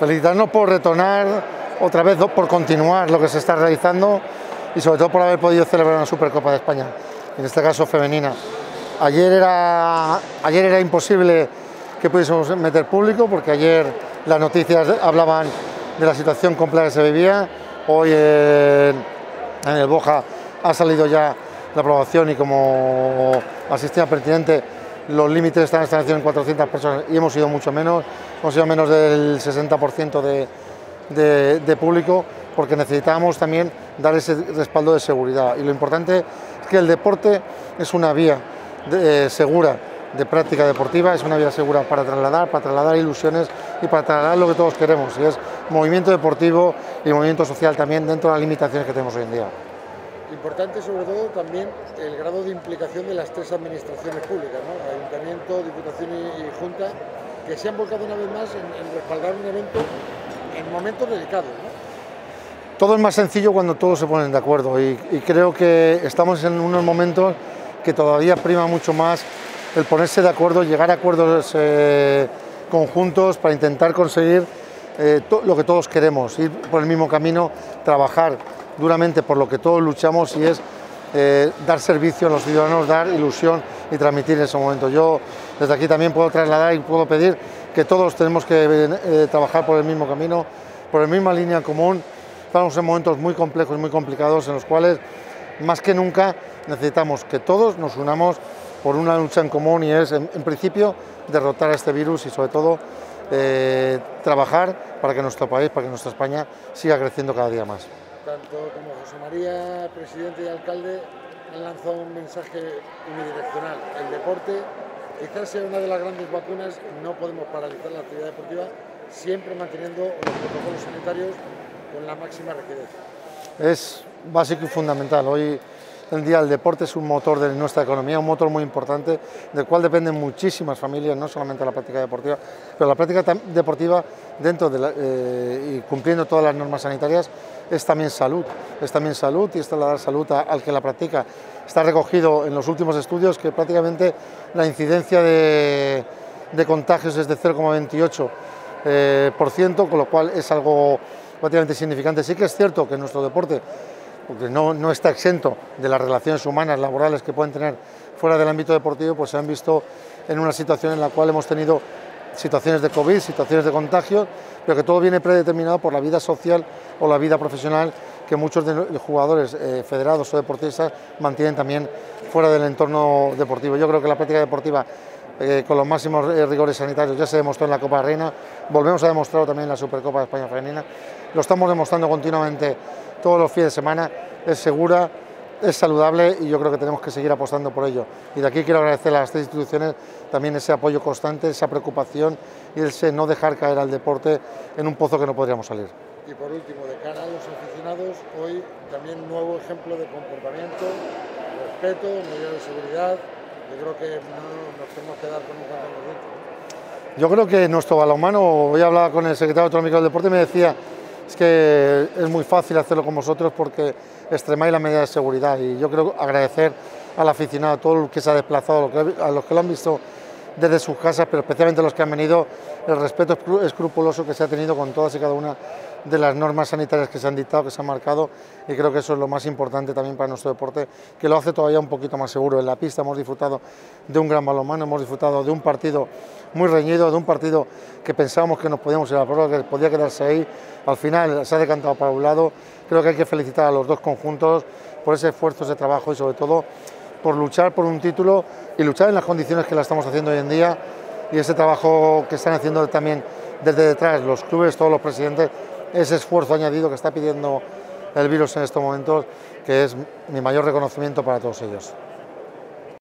felicitarnos por retornar otra vez, por continuar lo que se está realizando y sobre todo por haber podido celebrar una Supercopa de España, en este caso femenina. Ayer era, ayer era imposible que pudiésemos meter público porque ayer las noticias hablaban de la situación compleja que se vivía. Hoy en, el Boja ha salido ya la aprobación y como asistía pertinente los límites están establecidos en 400 personas y hemos sido mucho menos, hemos sido menos del 60% de, de público porque necesitábamos también dar ese respaldo de seguridad y lo importante es que el deporte es una vía eh, segura de práctica deportiva, es una vía segura para trasladar, para trasladar ilusiones y para trasladar lo que todos queremos, y es movimiento deportivo y movimiento social también dentro de las limitaciones que tenemos hoy en día. Importante sobre todo también el grado de implicación de las tres administraciones públicas, Ayuntamiento, Diputación y, Junta, que se han volcado una vez más en, respaldar un evento en momentos delicados. Todo es más sencillo cuando todos se ponen de acuerdo y creo que estamos en unos momentos que todavía prima mucho más el ponerse de acuerdo, llegar a acuerdos eh, conjuntos para intentar conseguir eh, lo que todos queremos, ir por el mismo camino, trabajar duramente por lo que todos luchamos y es eh, dar servicio a los ciudadanos, dar ilusión y transmitir en ese momento. Yo desde aquí también puedo trasladar y puedo pedir que todos tenemos que trabajar por el mismo camino, por la misma línea común. Estamos en momentos muy complejos, muy complicados, en los cuales más que nunca necesitamos que todos nos unamos por una lucha en común y es, en, principio, derrotar a este virus y sobre todo eh, trabajar para que nuestro país, para que nuestra España siga creciendo cada día más. Tanto como José María, presidente y alcalde, han lanzado un mensaje unidireccional. El deporte quizás sea una de las grandes vacunas, no podemos paralizar la actividad deportiva, siempre manteniendo los protocolos sanitarios con la máxima rigidez. Es básico y fundamental. Hoy en día el deporte es un motor de nuestra economía, un motor muy importante, del cual dependen muchísimas familias, no solamente la práctica deportiva, pero la práctica deportiva dentro de eh, y cumpliendo todas las normas sanitarias es también salud, es también salud y es dar salud al que la practica. Está recogido en los últimos estudios que prácticamente la incidencia de, contagios es de 0,28%, eh, con lo cual es algo prácticamente significante. Sí que es cierto que nuestro deporte porque no, está exento de las relaciones humanas, laborales que pueden tener fuera del ámbito deportivo, pues se han visto en una situación en la cual hemos tenido situaciones de COVID, situaciones de contagio, pero que todo viene predeterminado por la vida social o la vida profesional que muchos de los jugadores eh, federados o deportistas mantienen también fuera del entorno deportivo. Yo creo que la práctica deportiva eh, con los máximos eh, rigores sanitarios ya se demostró en la Copa Reina, volvemos a demostrarlo también en la Supercopa de España Femenina, lo estamos demostrando continuamente todos los fines de semana, es segura, es saludable y yo creo que tenemos que seguir apostando por ello. Y de aquí quiero agradecer a las tres instituciones también ese apoyo constante, esa preocupación y ese no dejar caer al deporte en un pozo que no podríamos salir. Y por último, de cara a los aficionados, hoy también un nuevo ejemplo de comportamiento, respeto, medidas de seguridad. Yo creo que no nos tenemos que dar con un canto Yo creo que nuestro balonmano, hoy hablaba con el secretario autonómico del deporte y me decía es que es muy fácil hacerlo con vosotros porque extremáis la medida de seguridad y yo quiero agradecer al aficionado, a todo el que se ha desplazado, a los que lo han visto desde sus casas, pero especialmente a los que han venido, el respeto escrupuloso que se ha tenido con todas y cada una de las normas sanitarias que se han dictado, que se han marcado, y creo que eso es lo más importante también para nuestro deporte, que lo hace todavía un poquito más seguro. En la pista hemos disfrutado de un gran balonmano, hemos disfrutado de un partido muy reñido, de un partido que pensábamos que nos podíamos ir a la prueba, que podía quedarse ahí. Al final se ha decantado para un lado. Creo que hay que felicitar a los dos conjuntos por ese esfuerzo, ese trabajo y sobre todo por luchar por un título y luchar en las condiciones que la estamos haciendo hoy en día y ese trabajo que están haciendo también desde detrás los clubes, todos los presidentes, ese esfuerzo añadido que está pidiendo el virus en estos momentos, que es mi mayor reconocimiento para todos ellos.